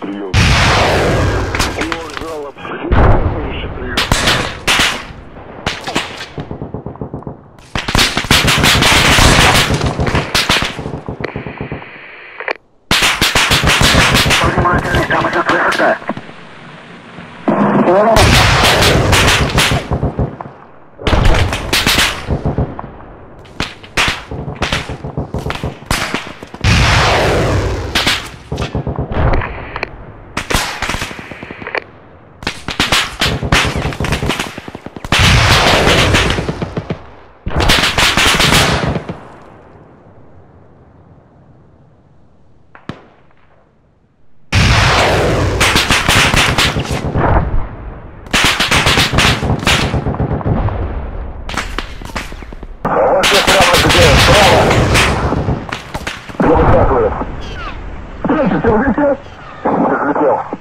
Прием. guilt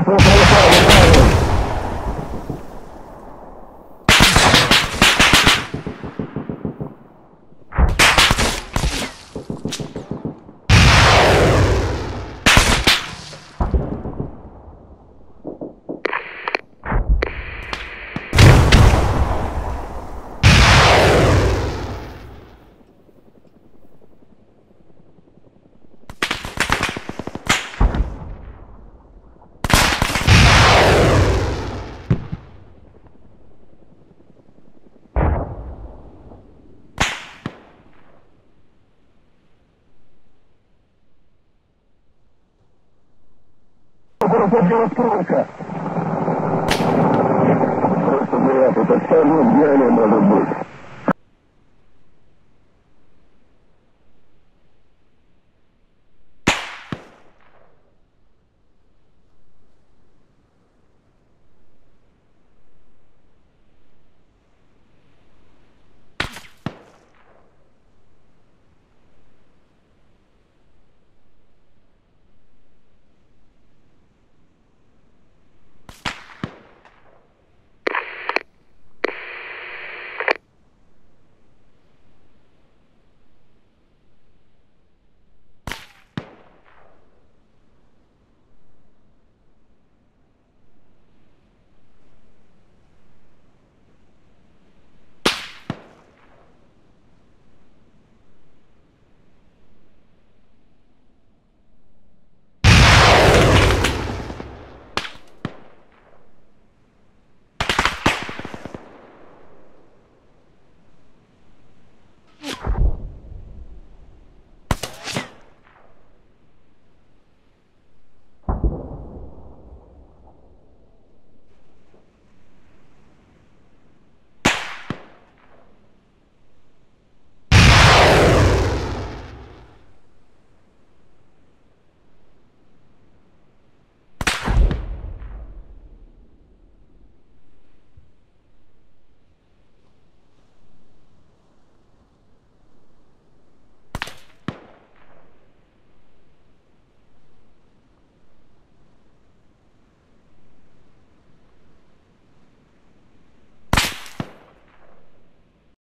Liverpool. Делать кролика. Просто, блядь, это самое идеальное может быть.